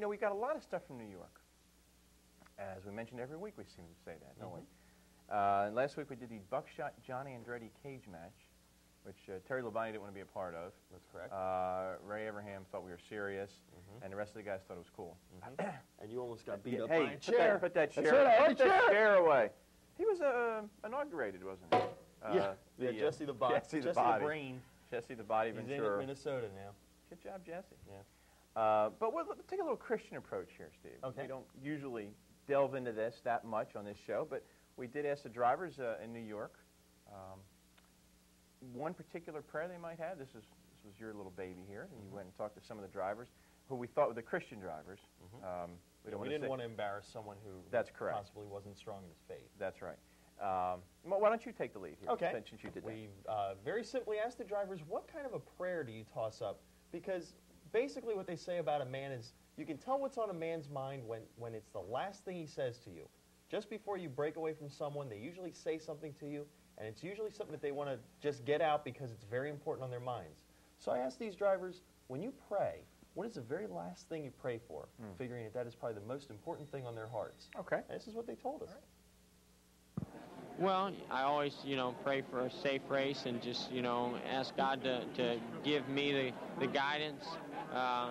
know, we got a lot of stuff from New York. As we mentioned every week, we seem to say that, don't we? Uh, last week we did the Buckshot Johnny Andretti cage match, which uh, Terry Labonte didn't want to be a part of. That's correct. Uh, Ray Evernham thought we were serious, and the rest of the guys thought it was cool. and you almost got beat Yeah, up hey, by a chair. that, put that chair, put that chair. chair away. He was uh, inaugurated, wasn't he? Uh, Yeah, yeah, uh, Jesse the body, Jesse the Jesse body. the brain. Jesse the body He's in Minnesota now. Good job, Jesse. Yeah. Uh, but we'll, take a little Christian approach here, Steve. Okay. We don't usually delve into this that much on this show, but we did ask the drivers uh, in New York um, one particular prayer they might have. This is this was your little baby here, and you went and talked to some of the drivers who we thought were the Christian drivers. Um, We, don't we didn't want to embarrass someone who That's correct. possibly wasn't strong in his faith. That's right. Um, why don't you take the lead here? Okay. Since you did. We uh, very simply asked the drivers, what kind of a prayer do you toss up? Because basically what they say about a man is you can tell what's on a man's mind when, when it's the last thing he says to you. Just before you break away from someone, they usually say something to you, and it's usually something that they want to just get out because it's very important on their minds. So I asked these drivers, when you pray, what is the very last thing you pray for? Hmm. Figuring that that is probably the most important thing on their hearts. Okay. And this is what they told us. Well, I always, you know, pray for a safe race and just, you know, ask God to, to give me the, the guidance, uh,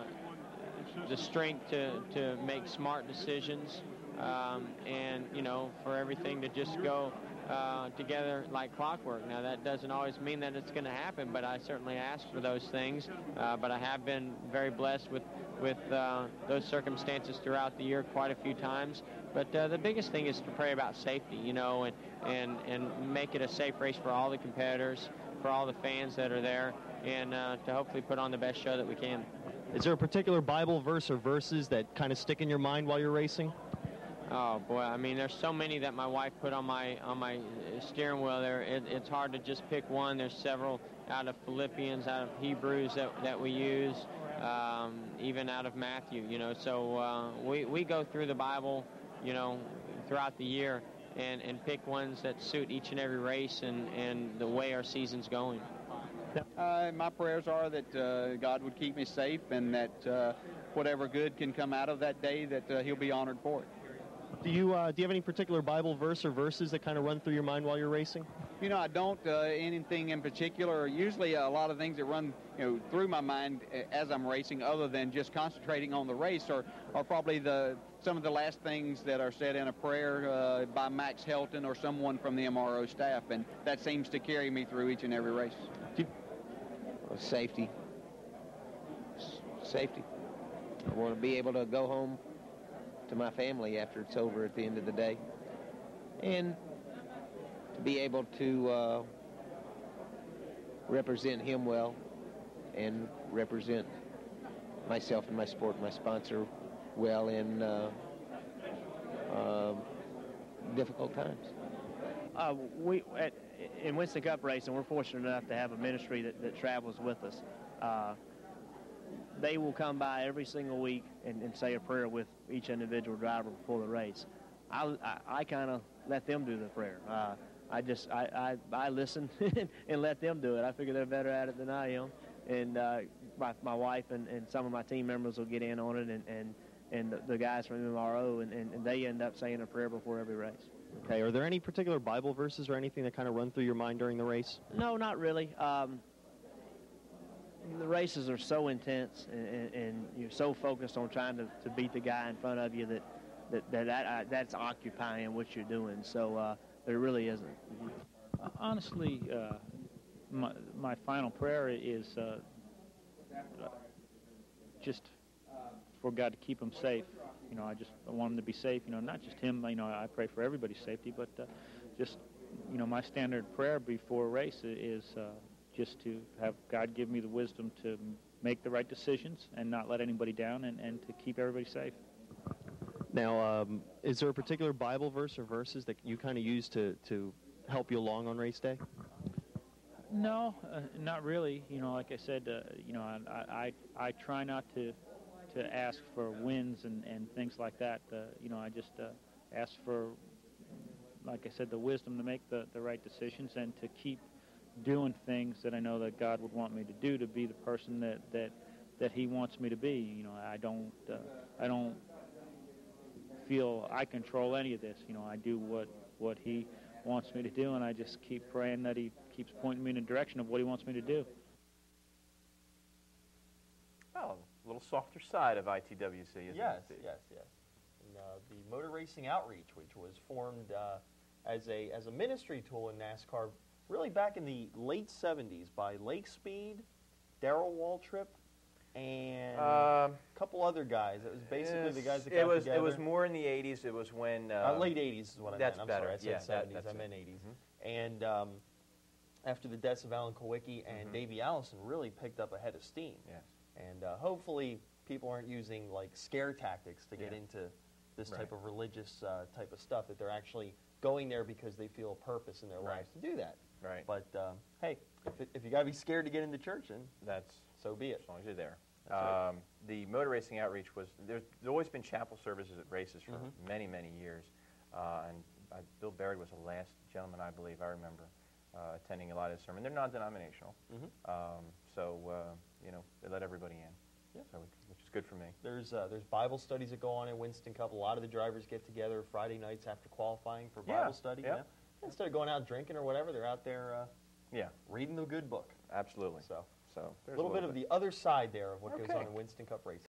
the strength to, to make smart decisions, um, and, you know, for everything to just go uh, together like clockwork. Now, that doesn't always mean that it's going to happen, but I certainly ask for those things. Uh, but I have been very blessed with, with uh, those circumstances throughout the year quite a few times. But uh, the biggest thing is to pray about safety, you know, and, and, and make it a safe race for all the competitors, for all the fans that are there, and uh, to hopefully put on the best show that we can. Is there a particular Bible verse or verses that kind of stick in your mind while you're racing? Oh boy, I mean, there's so many that my wife put on my on my uh, steering wheel. There, it, it's hard to just pick one. There's several out of Philippians, out of Hebrews that that we use, um, even out of Matthew. You know, so uh, we we go through the Bible, you know, throughout the year and and pick ones that suit each and every race and and the way our season's going. Uh, my prayers are that uh, God would keep me safe and that uh, whatever good can come out of that day, that uh, He'll be honored for it. Do you uh, do you have any particular Bible verse or verses that kind of run through your mind while you're racing? You know, I don't uh, anything in particular. Usually, a lot of things that run you know through my mind uh, as I'm racing, other than just concentrating on the race, are, are probably the some of the last things that are said in a prayer uh, by Max Helton or someone from the MRO staff, and that seems to carry me through each and every race. Safety. S- Safety. I want to be able to go home to my family after it's over at the end of the day. And be able to uh, represent him well and represent myself and my sport and my sponsor well in uh, uh, difficult times. Uh, we at, in Winston Cup racing, we're fortunate enough to have a ministry that, that travels with us. Uh, they will come by every single week and, and say a prayer with each individual driver before the race. I, I, I kind of let them do the prayer. I just I, I, I listen and let them do it. I figure they're better at it than I am, and uh, my, my wife and, and some of my team members will get in on it, and and, and the, the guys from MRO, and, and, and they end up saying a prayer before every race. Okay. Are there any particular Bible verses or anything that kind of run through your mind during the race? No, not really. Um, the races are so intense, and, and, and you're so focused on trying to, to beat the guy in front of you that that, that, that uh, that's occupying what you're doing. So uh, there really isn't. Honestly, uh, my, my final prayer is uh, just for God to keep him safe. You know, I just I want him to be safe. You know, not just him. You know, I pray for everybody's safety, but uh, just you know, my standard prayer before a race is uh, just to have God give me the wisdom to make the right decisions and not let anybody down, and, and to keep everybody safe. Now, um, is there a particular Bible verse or verses that you kind of use to, to help you along on race day? No, uh, not really. You know, like I said, uh, you know, I, I I try not to to ask for wins and, and things like that. Uh, you know, I just uh, ask for, like I said, the wisdom to make the, the right decisions and to keep doing things that I know that God would want me to do to be the person that that that He wants me to be. You know, I don't uh, I don't feel I control any of this. You know, I do what what He wants me to do, and I just keep praying that He keeps pointing me in the direction of what He wants me to do. Well, a little softer side of ITWC, isn't yes, it? Steve? yes, yes. Uh, the Motor Racing Outreach, which was formed uh, as a as a ministry tool in NASCAR, really back in the late '70s by Lake Speed, Darrell Waltrip, and a couple other guys. It was basically the guys that it got was together. it was more in the 80s. It was when uh, Uh, late 80s is what I that's meant. I'm better. sorry, I said Yeah, 70s. that's I it. meant 80s. Mhm. And um, after the deaths of Alan Kulwicki and Mhm. Davey Allison, really picked up a head of steam. Yes. And uh, hopefully, people aren't using like scare tactics to get Yeah. into this Right. type of religious uh, type of stuff. That they're actually going there because they feel a purpose in their Right. lives to do that. Right. But um, hey, if, it, if you got to be scared to get into church, then That's so be it. as long as you're there. That's right. Um, the motor racing outreach was there's, there's always been chapel services at races for Mhm. many many years, uh, and uh, Bill Berry was the last gentleman I believe I remember uh, attending a lot of his sermon. They're non-denominational, Mhm. um, so uh, you know they let everybody in, Yeah. so which, which is good for me. There's uh, there's Bible studies that go on in Winston Cup. A lot of the drivers get together Friday nights after qualifying for Yeah, Bible study. yeah. you know? Instead of going out drinking or whatever, they're out there uh, Yeah, reading the good book. absolutely. So So a there's little bit of the other side there of what goes on in Winston Cup racing.